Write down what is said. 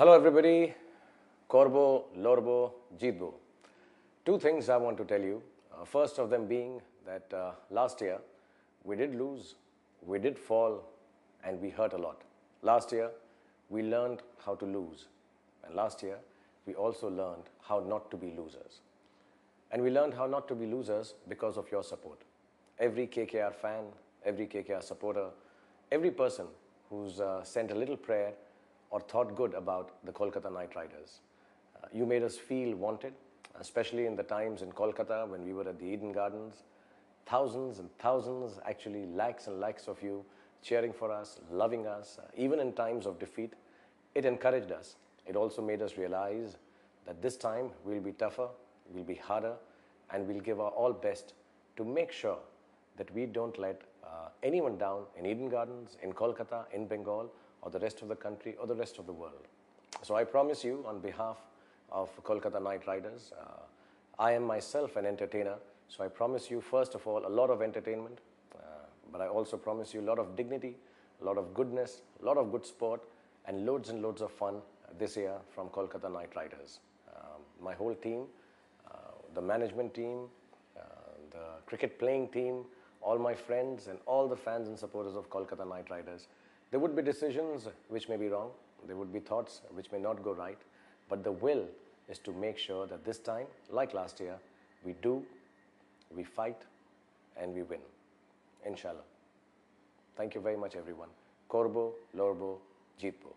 Hello, everybody. Korbo, Lorbo, Jeetbo. Two things I want to tell you. Uh, first of them being that uh, last year we did lose, we did fall, and we hurt a lot. Last year we learned how to lose, and last year we also learned how not to be losers. And we learned how not to be losers because of your support. Every KKR fan, every KKR supporter, every person who's uh, sent a little prayer or thought good about the Kolkata Knight Riders. Uh, you made us feel wanted, especially in the times in Kolkata when we were at the Eden Gardens. Thousands and thousands, actually lakhs and lakhs of you cheering for us, loving us, uh, even in times of defeat. It encouraged us. It also made us realize that this time we'll be tougher, we'll be harder, and we'll give our all best to make sure that we don't let uh, anyone down in Eden Gardens, in Kolkata, in Bengal, or the rest of the country, or the rest of the world. So I promise you, on behalf of Kolkata Knight Riders, uh, I am myself an entertainer. So I promise you, first of all, a lot of entertainment, uh, but I also promise you a lot of dignity, a lot of goodness, a lot of good sport, and loads and loads of fun this year from Kolkata Knight Riders. Um, my whole team, uh, the management team, uh, the cricket playing team, all my friends, and all the fans and supporters of Kolkata Knight Riders. There would be decisions which may be wrong, there would be thoughts which may not go right, but the will is to make sure that this time, like last year, we do, we fight, and we win. Inshallah. Thank you very much, everyone. Korbo, Lorbo, Jeetbo.